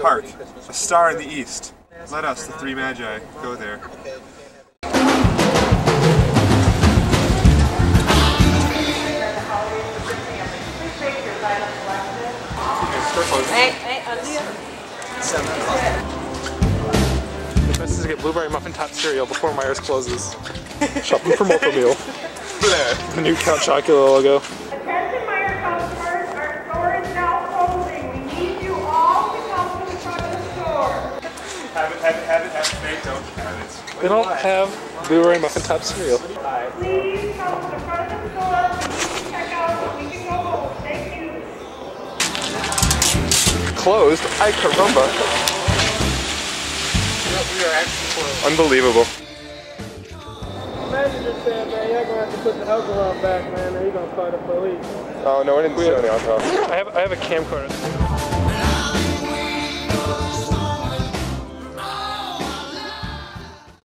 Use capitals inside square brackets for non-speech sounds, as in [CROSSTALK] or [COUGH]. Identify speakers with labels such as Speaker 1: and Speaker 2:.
Speaker 1: Hark, a star in the east. Let us, the three magi, go there.
Speaker 2: Hey, hey, undo
Speaker 3: The best is to get blueberry muffin top cereal before Meijers closes. Shopping for multiple meal. [LAUGHS] The new Count Chocula logo.
Speaker 1: Have it, have it, have it, have it. They don't have it.
Speaker 3: They don't have blueberry muffin top cereal.
Speaker 4: Please come to the front of the store. Check out so we can go home. Thank you.
Speaker 3: Closed? Ay caramba.
Speaker 5: We are actually closed.
Speaker 3: Unbelievable.
Speaker 6: Imagine just saying, man, y'all gonna have to put the alcohol back, man, or you're gonna call the police.
Speaker 3: Oh no, I didn't see any alcohol. I have I have a camcorder.